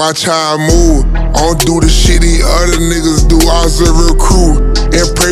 Watch how I move. I don't do the shit these other niggas do. I serve a crew.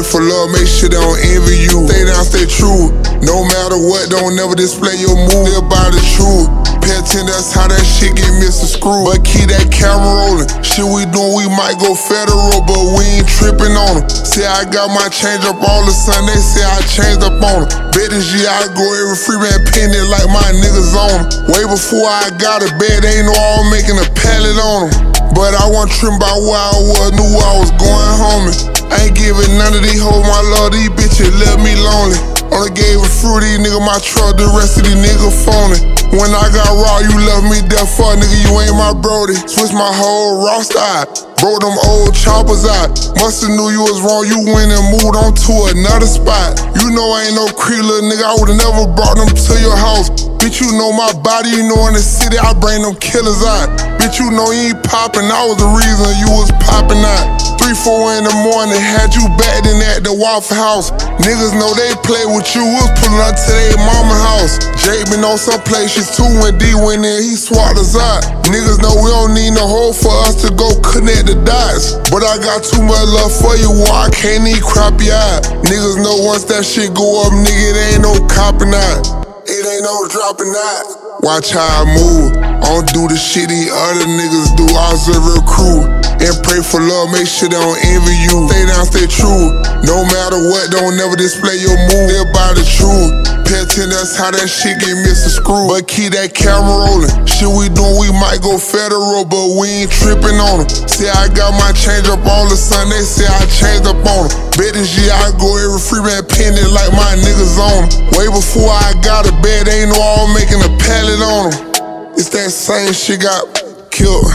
For love, make sure they don't envy you. Stay down, stay true. No matter what, don't never display your move. Live by the truth. Attention, that's how that shit get missed and screwed. But keep that camera rolling. Shit we doing, we might go federal, but we ain't tripping on them. Say I got my change up all the they say I changed up on them. Bet this year I go every free man penny like my niggas on them. Way before I got a bed, ain't no all making a pallet on them. But I wasn't tripping about where I was, knew I was going home. Ain't giving none of these hoes my love, these bitches left me lonely. Only gave a fruity nigga my truck, the rest of these niggas phony. When I got raw, you left me there for nigga, you ain't my brody. Switch my whole roster out, broke them old choppers out. Musta knew you was wrong, you went and moved on to another spot. You know I ain't no creep, little nigga, I would've never brought them to your house. Bitch, you know my body, you know in the city I bring them killers out. Bitch, you know you ain't poppin', I was the reason you was poppin' out. Three, four in the morning, had you batting at the Waffle House. Niggas know they play with you, was pulling up to their mama house. Jake been on some places too, when D went in, he swapped us out. Niggas know we don't need no hole for us to go connect the dots. But I got too much love for you, why I can't you out. Niggas know once that shit go up, nigga, it ain't no copping out. It ain't no dropping out. Watch how I move. I don't do the shit these other niggas do. I serve a real crew. And pray for love, make sure they don't envy you. Stay down, stay true. No matter what, don't never display your move. Live by the truth. Attention, that's how that shit get missed and screw. But keep that camera rolling. Shit we doing, we might go federal, but we ain't tripping on them. See, I got my change up all the they say I changed up on them. Bet this year I go every free man penny like my niggas on them. Way before I got a bed, ain't no all making a pallet on them. It's that same shit got killed.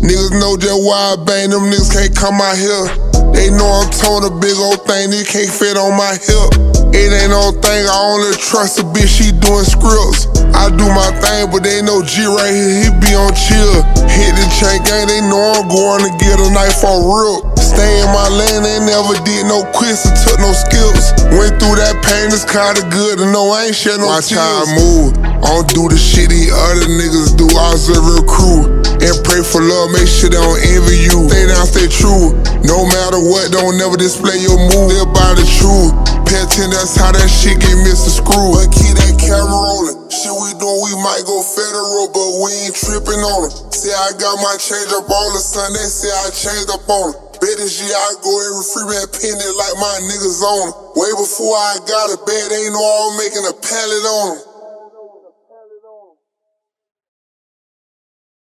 Niggas know just why I bang them niggas can't come out here. They know I'm towing a big old thing, they can't fit on my hip. It ain't no thing, I only trust a bitch, she doing scripts. I do my thing, but they know G right here, he be on chill. Hit the chain gang, they know I'm going to get a knife on real. Stay in my lane, they never did no quits or took no skills. Went through that pain, it's kinda good to know I ain't shed no Watch tears. how I move, I don't do the shit these other niggas do. I serve a crew. And pray for love, make sure they don't envy you. Stay down, stay true. No matter what, don't never display your move. Live by the truth. Pay attention, that's how that shit get missed and screwed. But keep that camera rolling. Shit we doing, we might go federal, but we ain't tripping on them. Say I got my change up all the they say I changed up on them. Bet this year I go every free man penny like my niggas on. Way before I got a bed, ain't no all making a pallet on them.